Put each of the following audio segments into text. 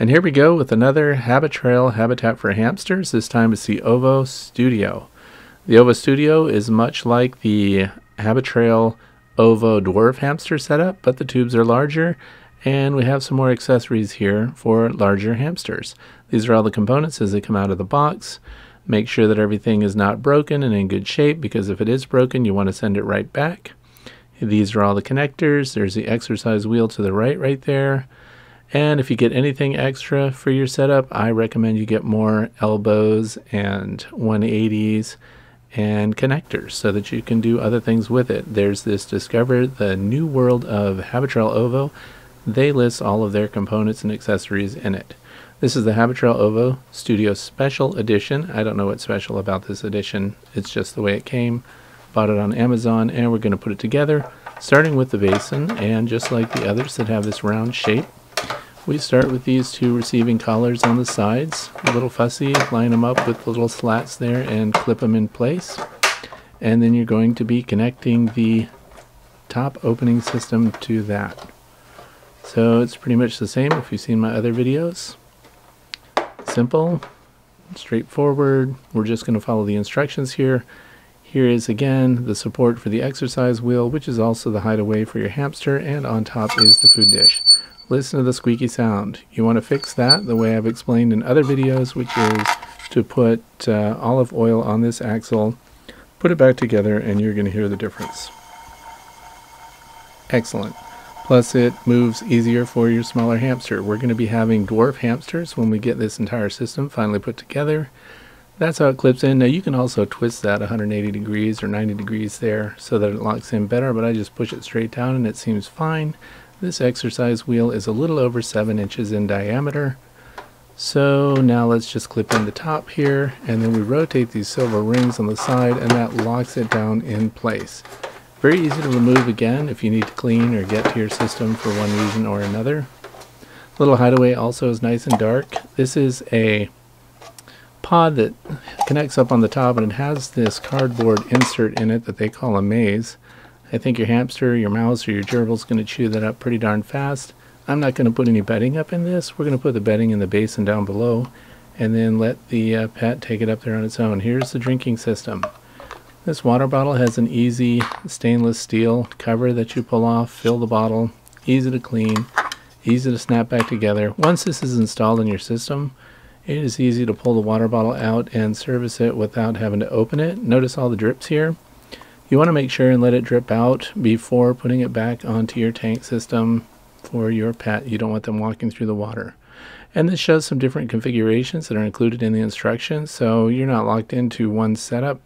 And here we go with another Habitrail habitat for hamsters. This time it's the Ovo Studio. The Ovo Studio is much like the Habitrail Ovo Dwarf hamster setup, but the tubes are larger and we have some more accessories here for larger hamsters. These are all the components as they come out of the box. Make sure that everything is not broken and in good shape because if it is broken you want to send it right back. These are all the connectors. There's the exercise wheel to the right right there. And if you get anything extra for your setup, I recommend you get more elbows and 180s and connectors so that you can do other things with it. There's this Discover the New World of Habitrail Ovo. They list all of their components and accessories in it. This is the Habitrail Ovo Studio Special Edition. I don't know what's special about this edition. It's just the way it came. Bought it on Amazon and we're going to put it together starting with the basin and just like the others that have this round shape we start with these two receiving collars on the sides, a little fussy, line them up with the little slats there and clip them in place. And then you're going to be connecting the top opening system to that. So it's pretty much the same if you've seen my other videos. Simple, straightforward. We're just going to follow the instructions here. Here is again the support for the exercise wheel, which is also the hideaway for your hamster, and on top is the food dish listen to the squeaky sound. You want to fix that the way I've explained in other videos, which is to put uh, olive oil on this axle, put it back together, and you're going to hear the difference. Excellent. Plus it moves easier for your smaller hamster. We're going to be having dwarf hamsters when we get this entire system finally put together. That's how it clips in. Now you can also twist that 180 degrees or 90 degrees there so that it locks in better, but I just push it straight down and it seems fine. This exercise wheel is a little over 7 inches in diameter. So now let's just clip in the top here and then we rotate these silver rings on the side and that locks it down in place. Very easy to remove again if you need to clean or get to your system for one reason or another. Little hideaway also is nice and dark. This is a pod that connects up on the top and it has this cardboard insert in it that they call a maze. I think your hamster, your mouse, or your gerbil is going to chew that up pretty darn fast. I'm not going to put any bedding up in this. We're going to put the bedding in the basin down below and then let the uh, pet take it up there on its own. Here's the drinking system. This water bottle has an easy stainless steel cover that you pull off, fill the bottle, easy to clean, easy to snap back together. Once this is installed in your system, it is easy to pull the water bottle out and service it without having to open it. Notice all the drips here. You want to make sure and let it drip out before putting it back onto your tank system for your pet. You don't want them walking through the water. And this shows some different configurations that are included in the instructions, so you're not locked into one setup.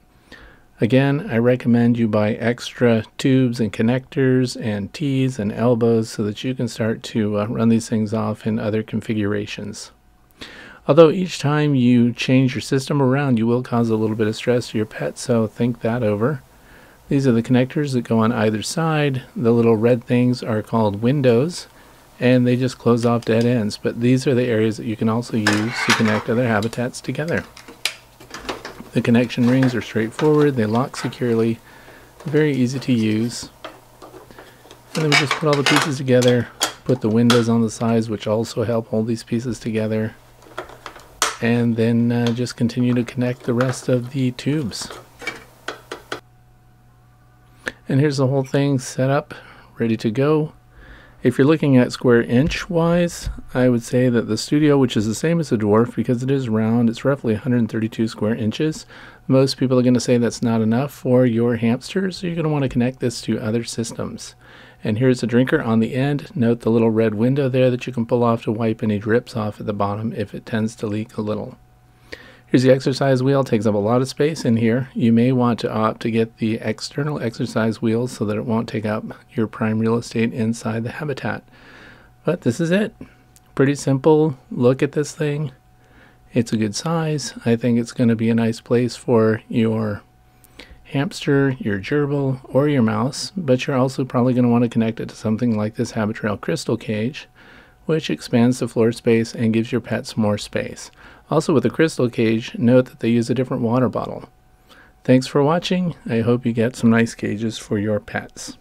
Again, I recommend you buy extra tubes and connectors and T's and elbows so that you can start to uh, run these things off in other configurations. Although each time you change your system around, you will cause a little bit of stress to your pet, so think that over. These are the connectors that go on either side. The little red things are called windows and they just close off dead ends. But these are the areas that you can also use to connect other habitats together. The connection rings are straightforward. They lock securely. Very easy to use. And then we just put all the pieces together. Put the windows on the sides which also help hold these pieces together. And then uh, just continue to connect the rest of the tubes. And here's the whole thing set up, ready to go. If you're looking at square inch wise, I would say that the Studio, which is the same as the Dwarf because it is round, it's roughly 132 square inches. Most people are going to say that's not enough for your hamsters, so you're going to want to connect this to other systems. And here's the drinker on the end. Note the little red window there that you can pull off to wipe any drips off at the bottom if it tends to leak a little. Here's the exercise wheel, takes up a lot of space in here. You may want to opt to get the external exercise wheel so that it won't take up your prime real estate inside the habitat. But this is it. Pretty simple look at this thing. It's a good size. I think it's going to be a nice place for your hamster, your gerbil, or your mouse, but you're also probably going to want to connect it to something like this Habitrail crystal cage, which expands the floor space and gives your pets more space. Also with the crystal cage, note that they use a different water bottle. Thanks for watching. I hope you get some nice cages for your pets.